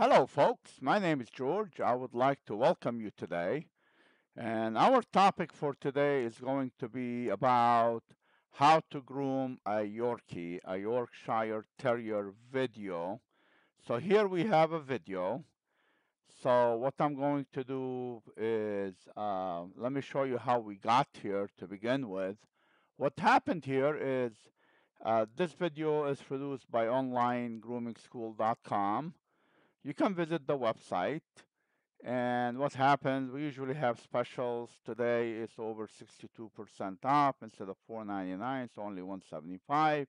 Hello, folks. My name is George. I would like to welcome you today. And our topic for today is going to be about how to groom a Yorkie, a Yorkshire Terrier video. So here we have a video. So what I'm going to do is, uh, let me show you how we got here to begin with. What happened here is uh, this video is produced by onlinegroomingschool.com. You can visit the website and what happens, we usually have specials. Today it's over 62% off instead of $4.99, it's only 175.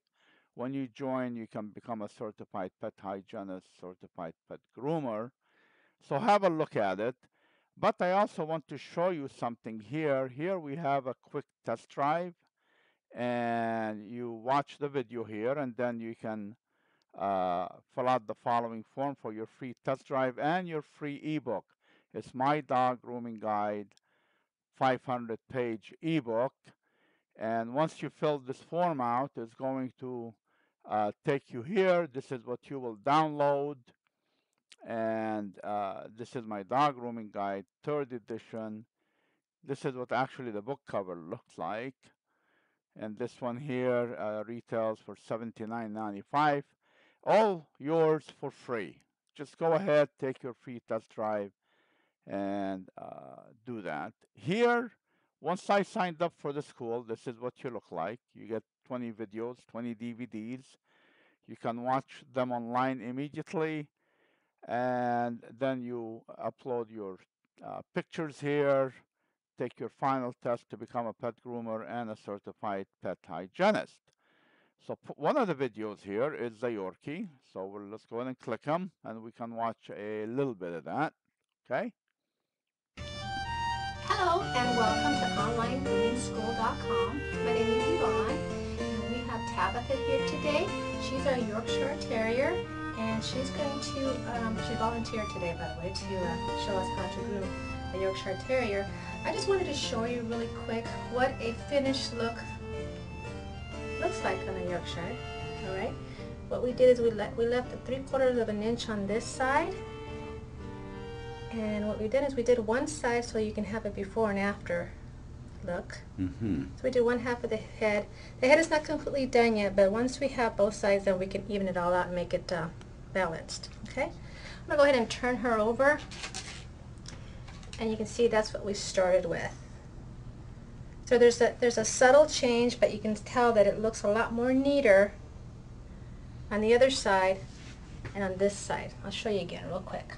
When you join, you can become a certified pet hygienist, certified pet groomer. So have a look at it. But I also want to show you something here. Here we have a quick test drive and you watch the video here and then you can uh, fill out the following form for your free test drive and your free ebook. It's my dog grooming guide 500 page ebook. And once you fill this form out it's going to uh, take you here. This is what you will download. And uh, this is my dog grooming guide third edition. This is what actually the book cover looks like. And this one here uh, retails for $79.95 all yours for free. Just go ahead take your free test drive and uh, do that. Here once I signed up for the school this is what you look like. You get 20 videos 20 DVDs you can watch them online immediately and then you upload your uh, pictures here take your final test to become a pet groomer and a certified pet hygienist. So one of the videos here is the Yorkie. So we'll, let's go ahead and click them and we can watch a little bit of that. Okay. Hello and welcome to onlinegroomingschool.com. My name is Yvonne and we have Tabitha here today. She's our Yorkshire Terrier and she's going to, um, she volunteered today by the way to uh, show us how to groom a Yorkshire Terrier. I just wanted to show you really quick what a finished look looks like on a Yorkshire. Alright, what we did is we, le we left the three quarters of an inch on this side and what we did is we did one side so you can have a before and after look. Mm -hmm. So we did one half of the head. The head is not completely done yet, but once we have both sides, then we can even it all out and make it uh, balanced. Okay, I'm going to go ahead and turn her over and you can see that's what we started with. So there's a, there's a subtle change, but you can tell that it looks a lot more neater on the other side and on this side. I'll show you again real quick.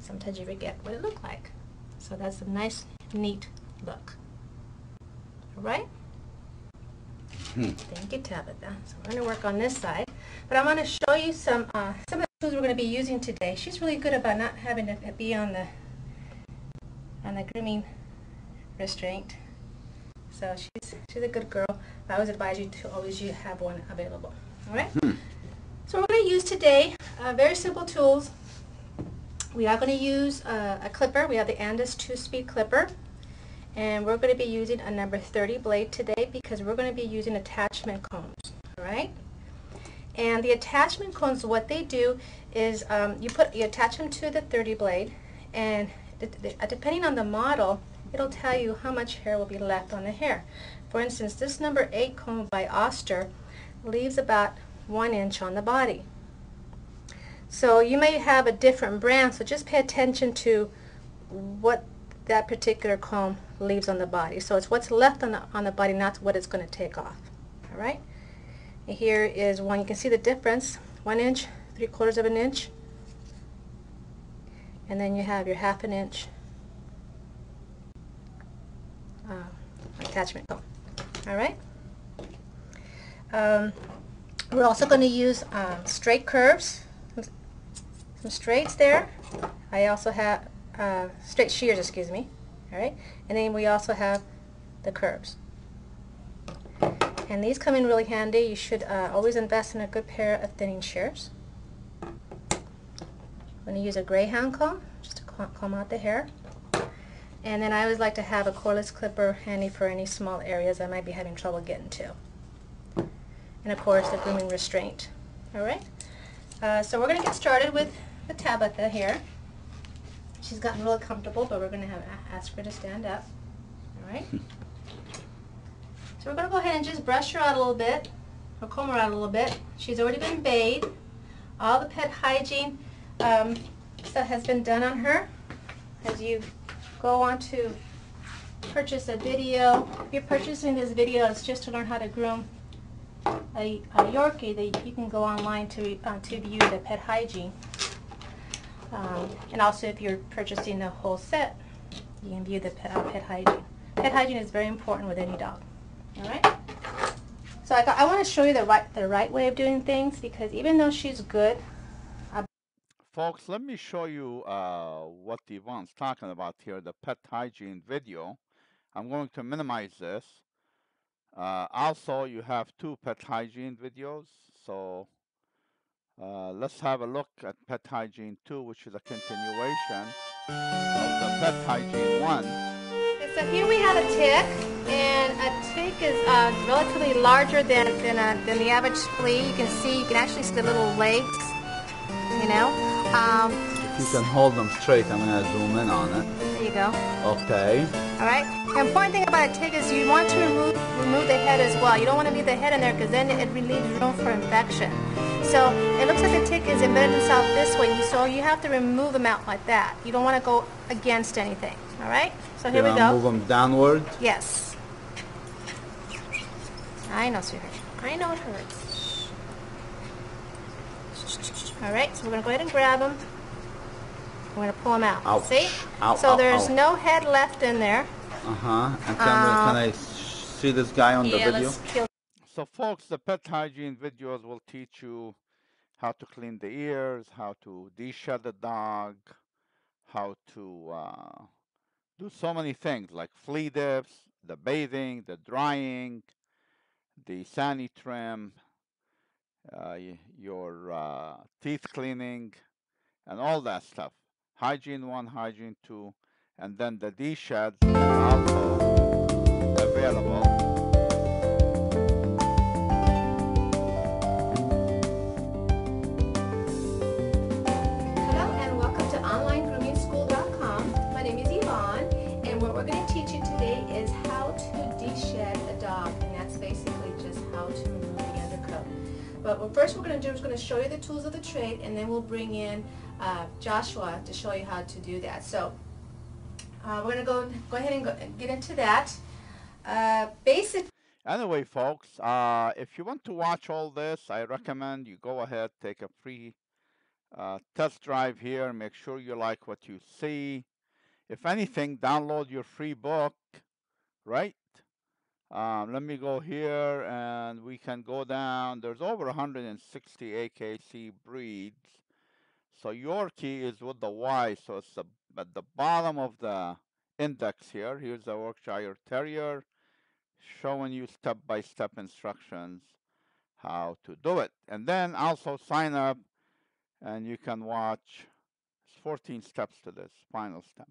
Sometimes you forget what it looked like. So that's a nice, neat look. All right? Hmm. Thank you, Tabitha. So we're going to work on this side. But I'm going to show you some, uh, some of the tools we're going to be using today. She's really good about not having to be on the on the grooming restraint. So she's she's a good girl. I always advise you to always you have one available. All right. Hmm. So we're going to use today uh, very simple tools. We are going to use uh, a clipper. We have the Andis 2-speed clipper. And we're going to be using a number 30 blade today because we're going to be using attachment combs. All right. And the attachment combs, what they do is um, you put you attach them to the 30 blade, and depending on the model, it'll tell you how much hair will be left on the hair. For instance, this number 8 comb by Oster leaves about 1 inch on the body. So you may have a different brand, so just pay attention to what that particular comb leaves on the body. So it's what's left on the, on the body, not what it's going to take off. All right? here is one. You can see the difference. One inch, three quarters of an inch. And then you have your half an inch uh, attachment. All right. Um, we're also going to use um, straight curves, some straights there. I also have uh, straight shears, excuse me. All right. And then we also have the curves. And these come in really handy. You should uh, always invest in a good pair of thinning shears. I'm going to use a greyhound comb just to comb out the hair. And then I always like to have a cordless clipper handy for any small areas I might be having trouble getting to. And of course the grooming restraint. Alright? Uh, so we're going to get started with the Tabitha here. She's gotten really comfortable, but we're going to have ask her to stand up. All right. so we're going to go ahead and just brush her out a little bit, or comb her out a little bit. She's already been bathed. All the pet hygiene um, stuff has been done on her. As you go on to purchase a video, if you're purchasing this video, it's just to learn how to groom a, a Yorkie that you can go online to, uh, to view the pet hygiene. Um, and also if you're purchasing the whole set, you can view the pet, uh, pet hygiene. Pet hygiene is very important with any dog. All right? So I, I want to show you the right, the right way of doing things because even though she's good, Folks, let me show you uh, what Yvonne's talking about here, the pet hygiene video. I'm going to minimize this. Uh, also, you have two pet hygiene videos. So uh, let's have a look at pet hygiene 2, which is a continuation of the pet hygiene 1. So here we have a tick, and a tick is uh, relatively larger than, than, a, than the average flea. You can see, you can actually see the little legs, you know. Um, if you can hold them straight, I'm going to zoom in on it. There you go. Okay. All right. The important thing about a tick is you want to remove remove the head as well. You don't want to leave the head in there because then it relieves room for infection. So it looks like the tick is embedded itself this way, so you have to remove them out like that. You don't want to go against anything. All right. So here Can we go. move them downward. Yes. I know, sweetheart. I know it hurts. All right, so we're going to go ahead and grab them. We're going to pull them out. Ouch. See? Ow, so ow, there's ow. no head left in there. Uh-huh. And can, Uh, we, can I see this guy on the yeah, video? let's kill. So folks, the pet hygiene videos will teach you how to clean the ears, how to de-shed the dog, how to uh, do so many things like flea dips, the bathing, the drying, the sani trim, uh, y- your uh, teeth cleaning, and all that stuff. Hygiene 1, Hygiene 2, and then the D-sheds are also available. But what first we're going to do is going to show you the tools of the trade, and then we'll bring in uh, Joshua to show you how to do that. So uh, we're going to go go ahead and go, get into that. Uh, basic. Anyway, folks, uh, if you want to watch all this, I recommend you go ahead, take a free uh, test drive here, make sure you like what you see. If anything, download your free book, right? Um, let me go here and we can go down. There's over 160 AKC breeds. So Yorkie is with the Y, so it's the, at the bottom of the index here. Here's the Yorkshire Terrier showing you step-by-step instructions how to do it. And then also sign up and you can watch 14 steps to this final step.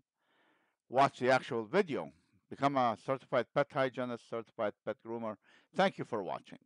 Watch the actual video. Become a certified pet hygienist, certified pet groomer. Thank you for watching.